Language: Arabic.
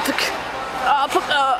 فك فك